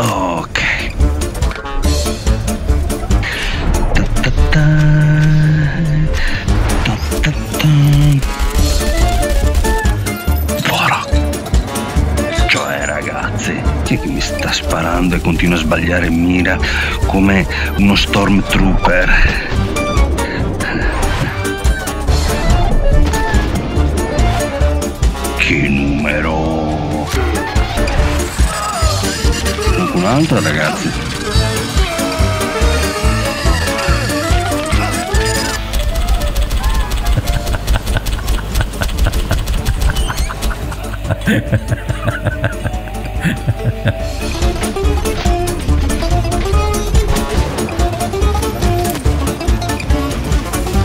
Ok. Cioè ragazzi, chi è che mi sta sparando e continua a sbagliare mira come uno stormtrooper? Un altro ragazzi.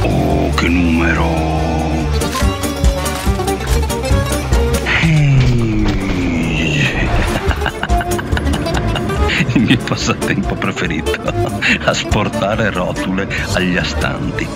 Oh, che numero! Mio passatempo preferito, asportare rotule agli astanti.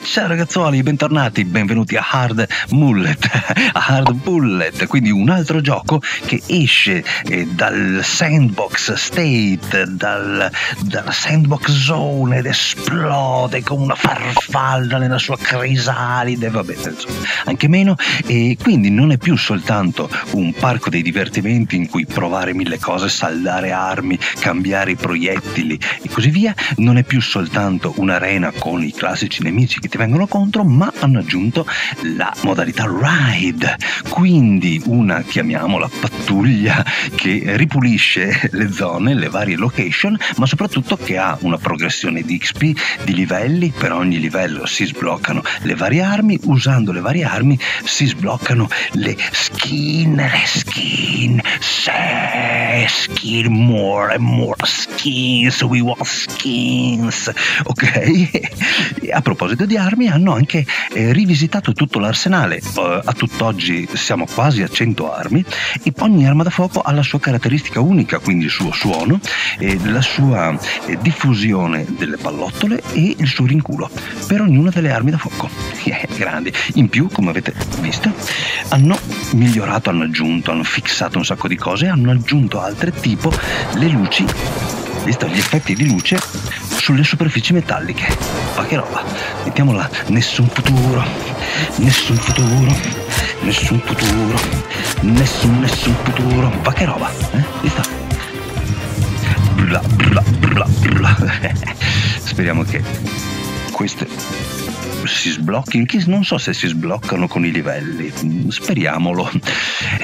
Ciao ragazzuoli, bentornati, benvenuti a Hard Mullet, a Hard Bullet, quindi un altro gioco che esce eh, dal sandbox state, dal, dalla sandbox zone ed esplode come una farfalla nella sua crisalide, vabbè, insomma, anche meno, e quindi non è più soltanto un parco dei divertimenti in cui provare mille cose, saldare armi, cambiare i proiettili e così via, non è più soltanto un'arena con i classici nemici che ti vengono contro, ma hanno aggiunto la modalità ride, quindi una, chiamiamola pattuglia, che ripulisce le zone, le varie location, ma soprattutto che ha una progressione di XP, di livelli, per ogni livello si sbloccano le varie armi, usando le varie armi si sbloccano le skin, le skin, se skin, more and more skins, we want skins, ok? A proposito di armi, hanno anche eh, rivisitato tutto l'arsenale. Eh, a tutt'oggi siamo quasi a 100 armi e ogni arma da fuoco ha la sua caratteristica unica, quindi il suo suono, eh, la sua eh, diffusione delle pallottole e il suo rinculo per ognuna delle armi da fuoco. Yeah, grandi. In più, come avete visto, hanno migliorato, hanno aggiunto, hanno fissato un sacco di cose, hanno aggiunto altre tipo le luci visto gli effetti di luce sulle superfici metalliche. Ma che roba, mettiamola, nessun futuro, nessun futuro, nessun futuro, nessun nessun futuro. Ma che roba, eh? Visto? Bla bla bla bla. Speriamo che queste si sblocchino, non so se si sbloccano con i livelli, speriamolo.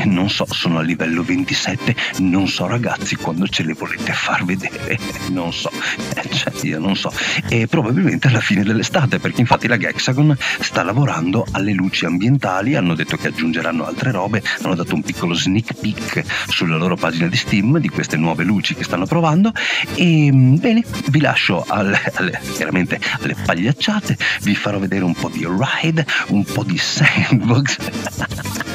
Non so, sono a livello 27, non so ragazzi quando ce le volete far vedere, non so, cioè, io non so. E probabilmente alla fine dell'estate, perché infatti la Gexagon sta lavorando alle luci ambientali, hanno detto che aggiungeranno altre robe, hanno dato un piccolo sneak peek sulla loro pagina di Steam di queste nuove luci che stanno provando. E bene, vi lascio alle, alle, chiaramente alle pagliacciate, vi farò vedere un po' di ride, un po' di sandbox.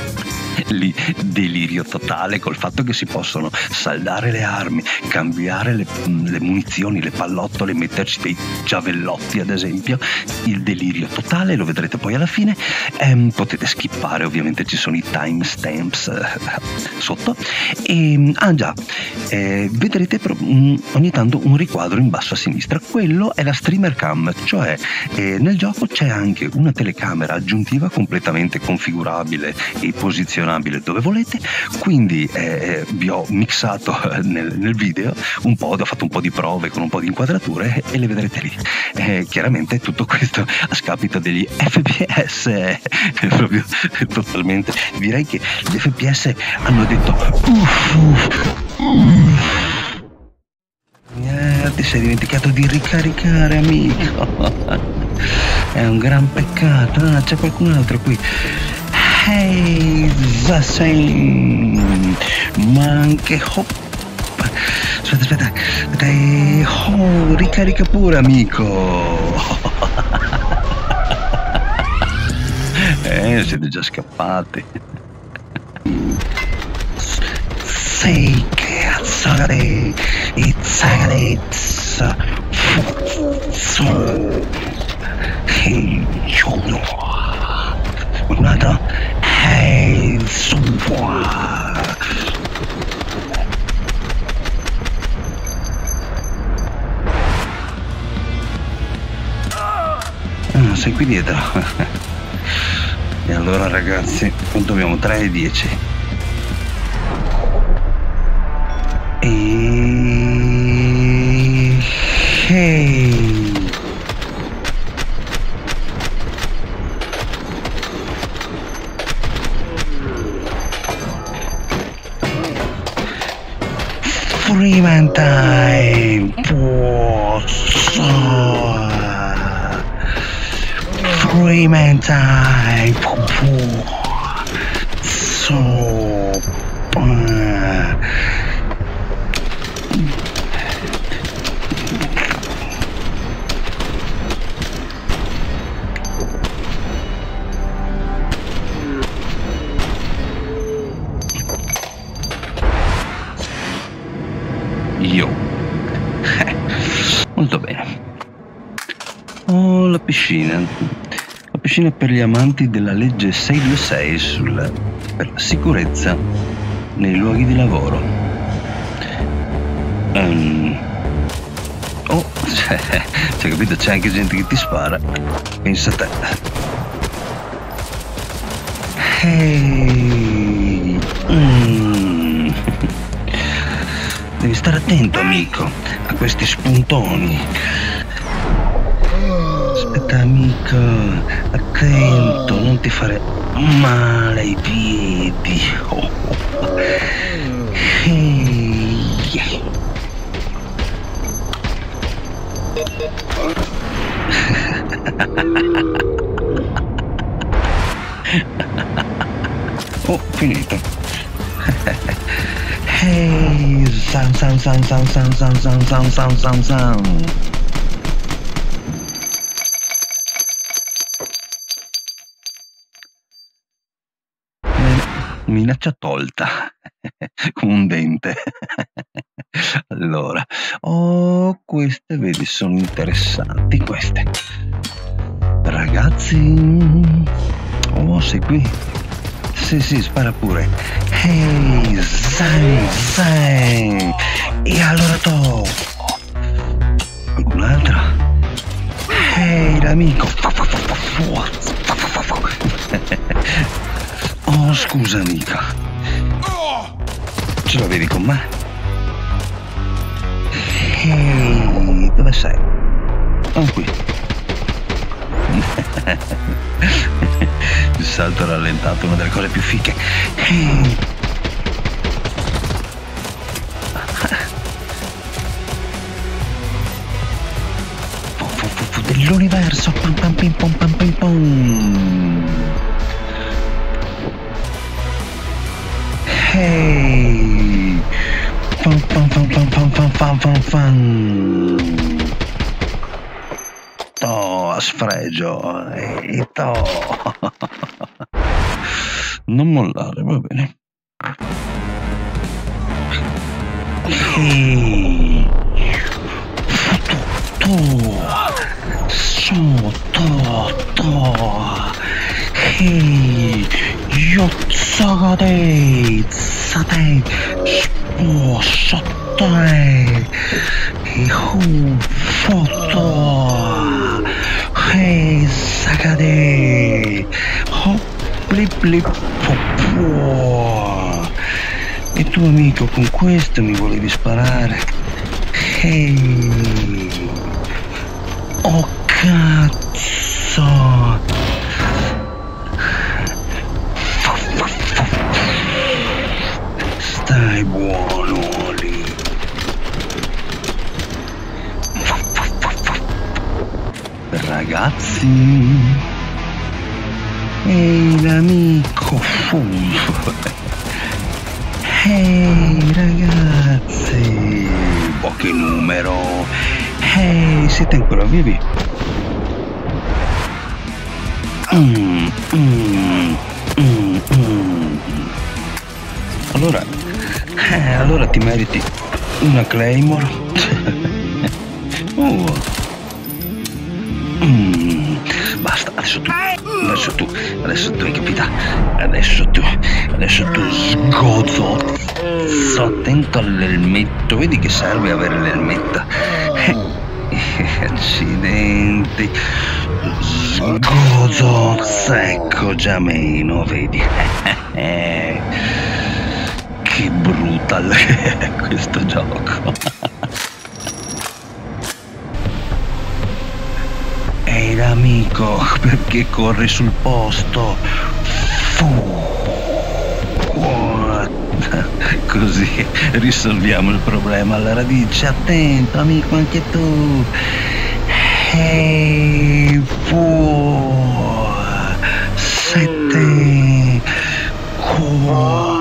Lì delirio totale col fatto che si possono saldare le armi, cambiare le, le, munizioni, le pallottole, metterci dei giavellotti ad esempio. Il delirio totale, lo vedrete poi alla fine. Ehm, potete skippare, ovviamente ci sono i timestamps eh, sotto. E, ah già, eh, vedrete però, ogni tanto un riquadro in basso a sinistra. Quello è la streamer cam, cioè eh, nel gioco c'è anche una telecamera aggiuntiva completamente configurabile e posizionabile dove volete. Quindi eh, vi ho mixato nel, nel, video un po' ho fatto un po' di prove con un po' di inquadrature e le vedrete lì. Eh, chiaramente tutto questo a scapito degli FPS eh, proprio totalmente. Direi che gli FPS hanno detto uff, uff, uff. Eh, ti sei dimenticato di ricaricare amico. È un gran peccato. Ah, c'è qualcun altro qui Hey, the same. Ma anche hop. Aspetta, aspetta. Dai, oh, ricarica pure, amico. eh, siete già scappati. Sei cazzare. It's it's. So. Hey, you know. un'altra su Ah, sei qui dietro. e allora ragazzi, quanto abbiamo? 3 e 10. E... Hey. Freemantine. Freemantine. So. Io. Molto bene. Oh, la piscina. La piscina per gli amanti della legge 626 sul, per la sicurezza nei luoghi di lavoro. Um, oh, c'è, c'è capito, c'è anche gente che ti spara. Pensa a te. Ehi. Stare attento, amico, a questi spuntoni. Aspetta, amico, attento, non ti fare male ai piedi. Oh, oh. Ehi. Oh, finito. Hey, san san san san san san san san san san san. Minaccia tolta, come un dente. allora, oh, queste vedi sono interessanti queste. Ragazzi, oh, sei qui? Sì, sì, spara pure. Ehi, zang, zang. E allora to. Qualcun'altra? Ehi, l'amico. Oh, scusa, amica. Ce l'avevi con me? Ehi, dove sei? Oh, qui. Il salto rallentato, una delle cose più fiche. Dell'universo. Pam pam pim pom pam pim pom. Hey! Fam fam fam fam fam fam fam fam fam. To, sfregio. E to non mollare, va bene. Ehi, to, sotto, to, ehi, io sarei, sarei, sposatai, e un foto. はい坂でほっぷりぷりぽっぽ e oh, tu amico con questo mi volevi sparare? Ehi hey. oh cazzo. Stai buono. Ragazzi. Ehi l'amico. Ehi ragazzi. Che numero. Ehi, siete ancora vivi? Mm, mm, mm. Allora, eh, allora ti meriti una Claymore. oh. Mm, basta, adesso tu, adesso tu, adesso tu hai capito? Adesso tu, adesso tu sgozzo. Sto attento all'elmetto, vedi che serve avere l'elmetto. Accidenti. Sgozo, secco già meno, vedi? che brutal che è questo gioco. Ehi l'amico, perché corri sul posto? Così risolviamo il problema alla radice. Attento amico anche tu. Ehi, fu, sette, qua,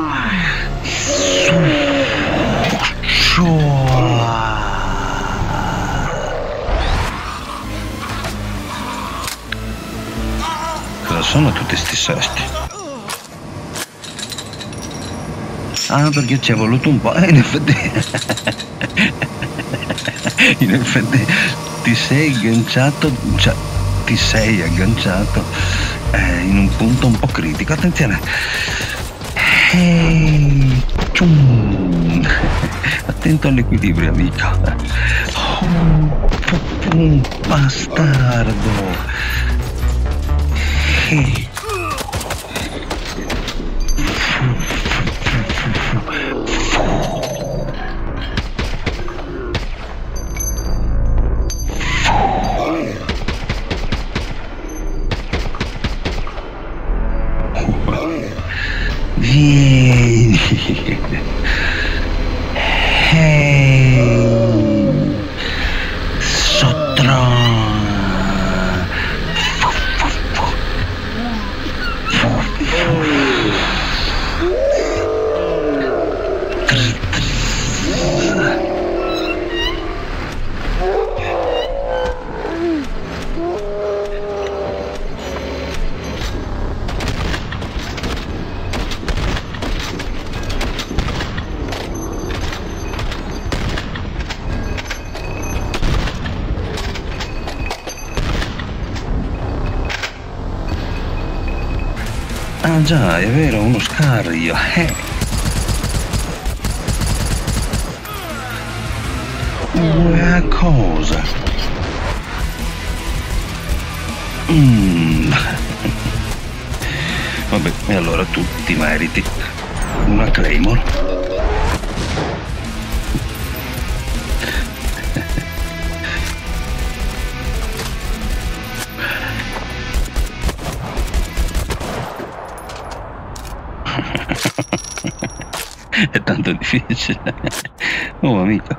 sono tutti sti sesti? Ah, perché ci è voluto un po'. Eh, in effetti. in effetti ti sei agganciato. Cioè, ti sei agganciato eh, in un punto un po' critico. Attenzione. Ehi. Attento all'equilibrio, amico. Oh, bastardo. Ehi. Vieni. Già, è vero, uno scario. Eh. Una cosa. Mm. Vabbè, e allora tu ti meriti una Claymore. è tanto difficile. Oh amico.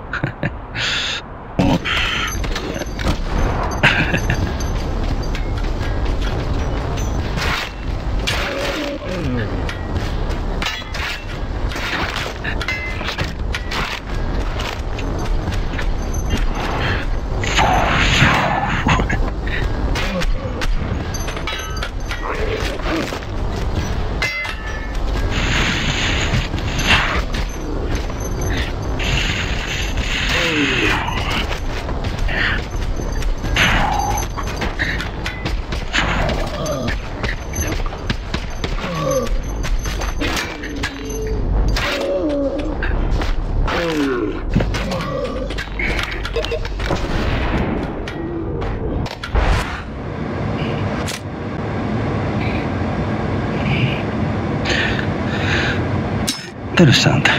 Interessante.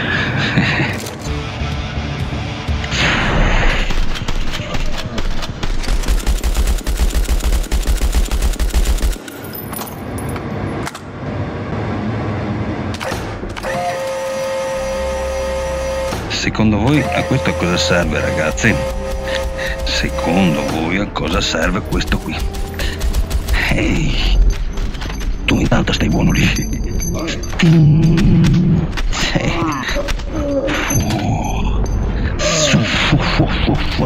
Secondo voi a questo a cosa serve ragazzi? Secondo voi a cosa serve questo qui? Ehi, tu intanto stai buono lì. Sì. Fu, fu,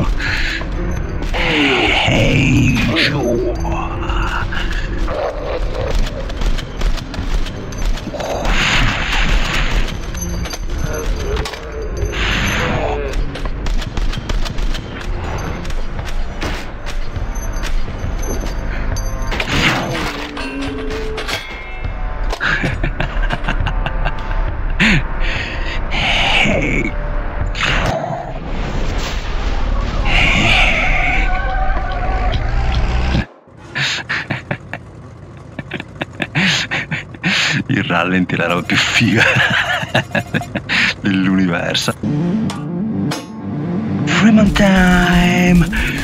è la roba più figa dell'universo. Freeman time!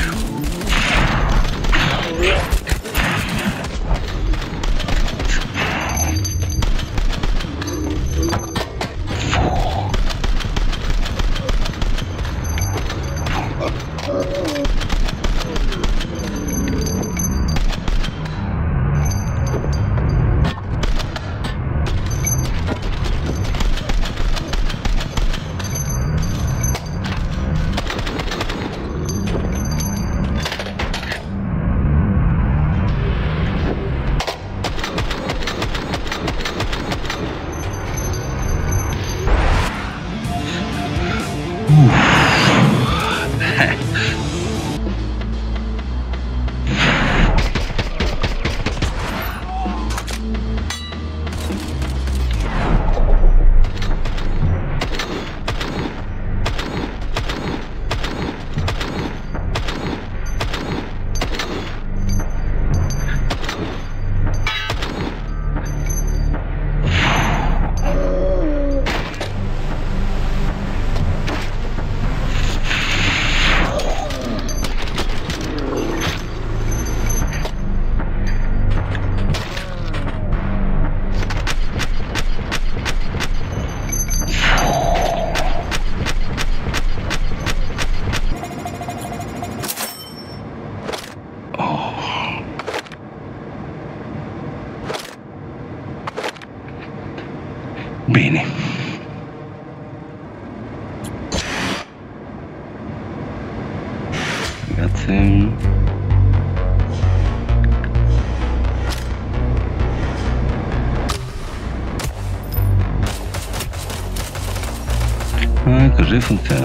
Ah,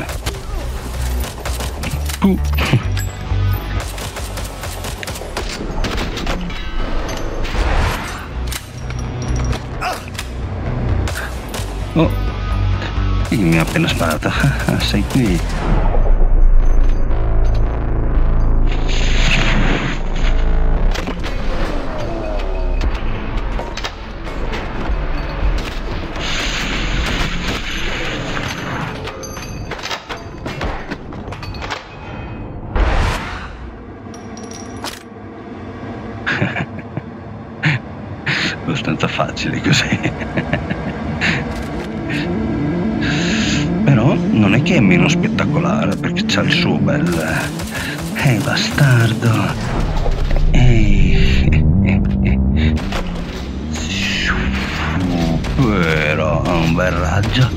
c'ha il bel... Ehi bastardo! Ehi! Però un bel raggio.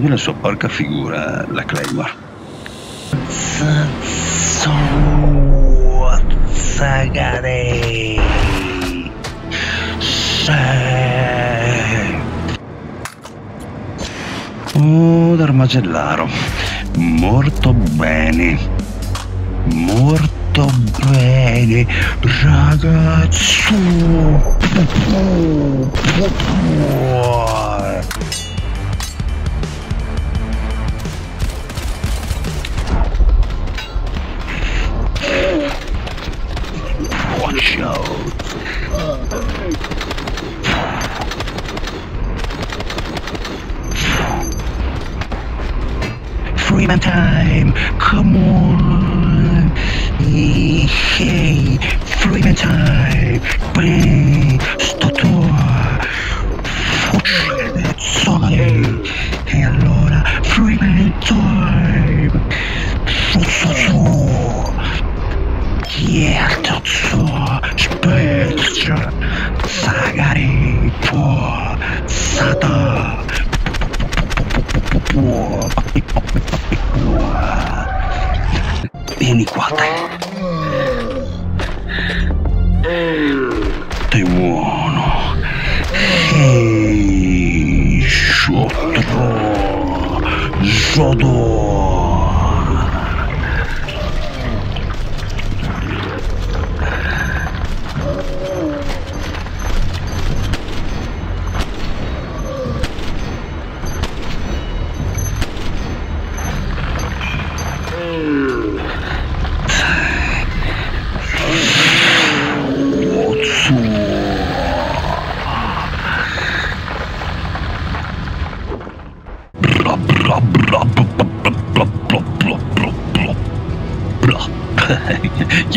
Fa sempre la sua porca figura, la Claymore. Zagare. Oh, Darmagellaro. Molto bene. Molto bene, ragazzo. Freeman time! Come on! Hey, Freeman time! Bang! Stator! Fucile! E allora, Freeman time! Su, su, su! Kiertotso! Spezia! Sagari! Po! Sata! Vieni qua te. Ti buono. Ehi, sciotro. Zodo.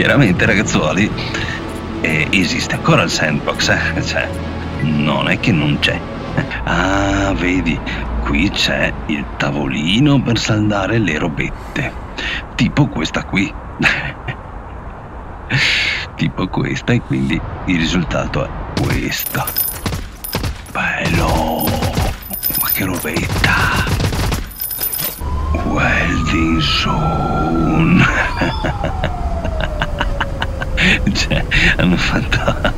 Chiaramente ragazzuoli eh, esiste ancora il sandbox, eh? cioè non è che non c'è. Ah, vedi, qui c'è il tavolino per saldare le robette, tipo questa qui. tipo questa e quindi il risultato è questo. Bello! Ma che robetta! Welding Zone! cioè, hanno fatto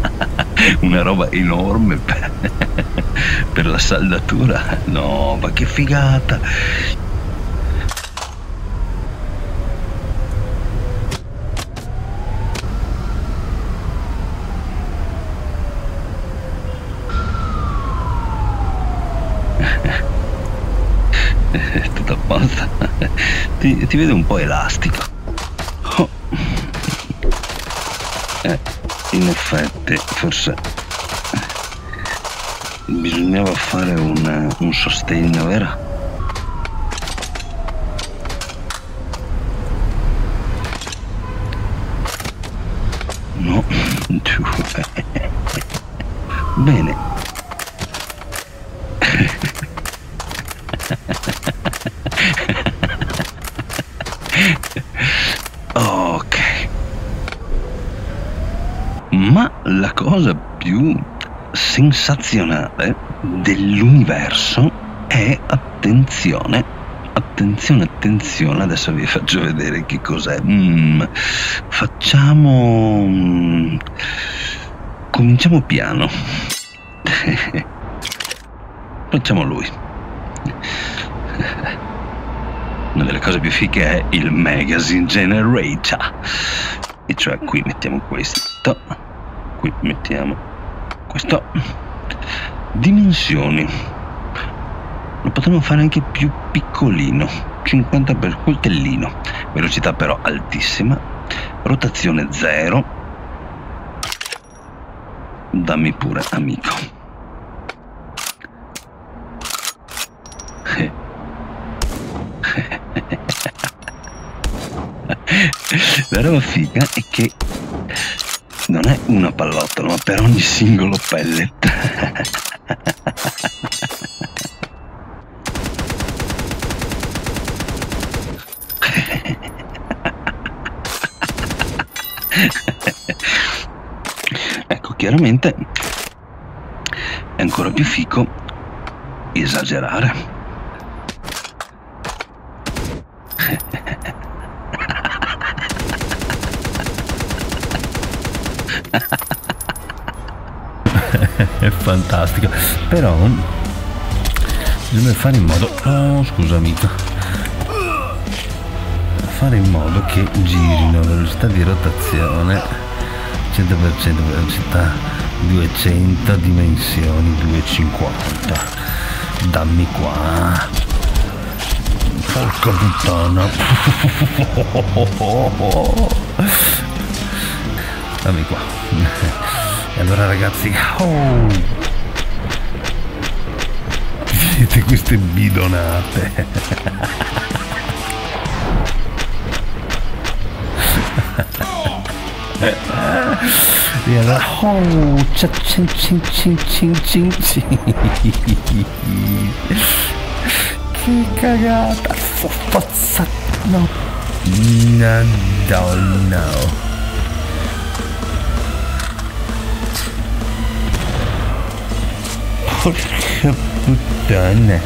una roba enorme per, per la saldatura. No, ma che figata! tutto a posto. Ti, ti vedo un po' elastico. Oh. Eh, in effetti, forse bisognava fare un, un sostegno, vero? No, Bene. ok. Ma la cosa più sensazionale dell'universo è attenzione. Attenzione, attenzione, adesso vi faccio vedere che cos'è. Mm, facciamo... Mm, cominciamo piano. facciamo lui. Una delle cose più fighe è il Magazine Generator. E cioè qui mettiamo questo, qui mettiamo questo. Dimensioni. Lo potremmo fare anche più piccolino, 50 per coltellino. Velocità però altissima. Rotazione 0. Dammi pure, amico. La roba figa è che non è una pallottola, ma per ogni singolo pellet. ecco, chiaramente è ancora più fico esagerare. È fantastico. Però bisogna fare in modo oh scusa amico fare in modo che girino velocità di rotazione 100% velocità 200 dimensioni 250 dammi qua. Porca puttana dammi qua e allora ragazzi, oh! Vedete queste bidonate? e allora, oh! Cin cin cin cin cin cin. Che cagata! Forza! No! No, no, Porca puttana.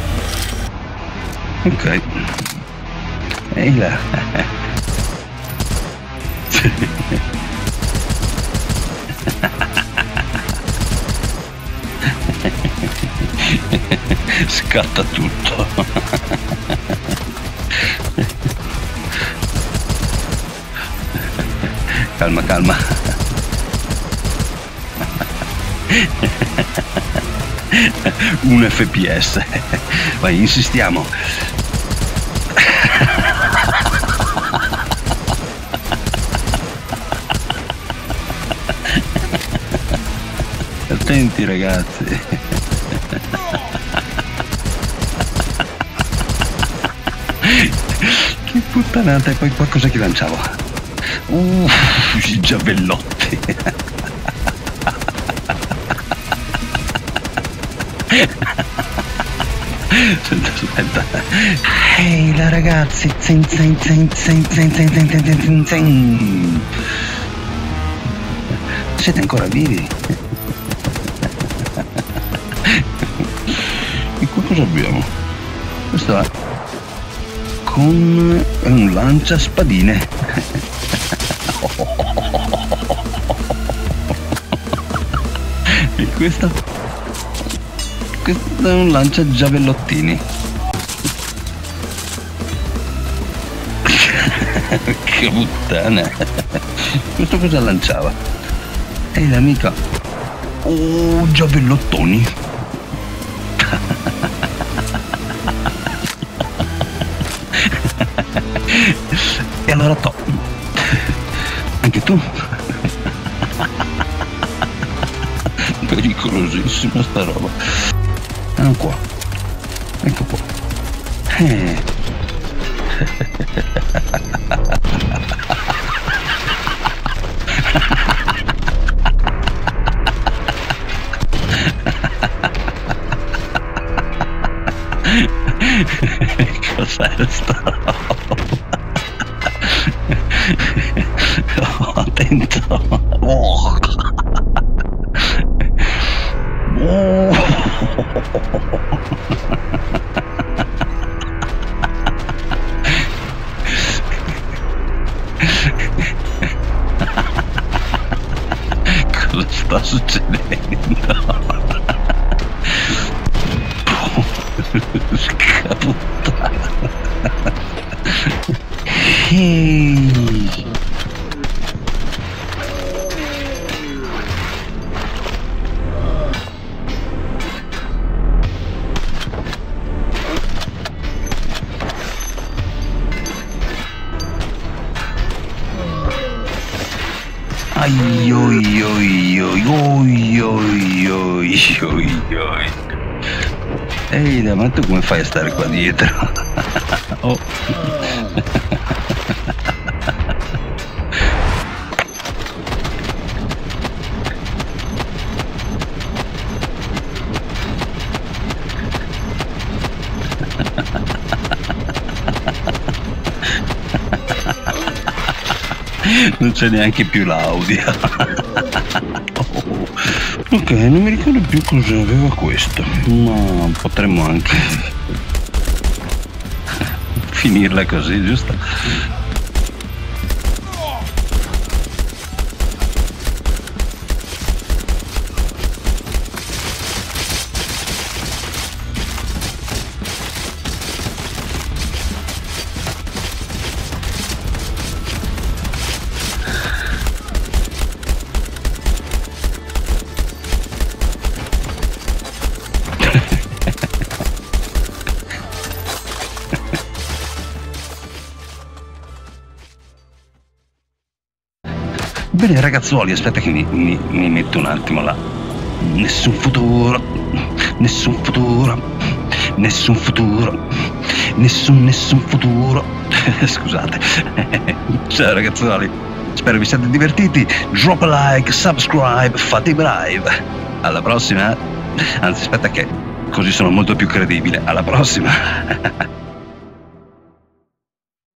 Ok. Ehi là. Scatta tutto. calma, calma un fps vai insistiamo. Attenti ragazzi. Che puttanata e poi qua cosa che lanciavo. Uff, i giavellotti. Aspetta. Ehi la ragazzi. Zin, zin, zin, zin, zin, zin, zin, zin, zin, zin. Siete ancora vivi? E qua cosa abbiamo? Questo è con un lancia spadine. E questo? Questo è un lancia giavellottini. che puttana. Questo cosa lanciava? E l'amica. Oh, giavellottoni. e allora to. Anche tu? Pericolosissima sta roba. Qua. Ecco qua. Eh. Cos'è sta roba? Oh, attento. Oi oi oi oi oi oi. Ehi, ma tu come fai a stare qua dietro? Oh. Non c'è neanche più l'audio. Ok, non mi ricordo più cosa aveva questo, ma potremmo anche finirla così, giusto? Ragazzuoli, aspetta che mi, mi, mi metto un attimo là. Nessun futuro, nessun futuro, nessun futuro, nessun nessun futuro. Scusate. Ciao ragazzuoli, spero vi siate divertiti. Drop a like, subscribe, fate i brave. Alla prossima. Anzi, aspetta che così sono molto più credibile. Alla prossima.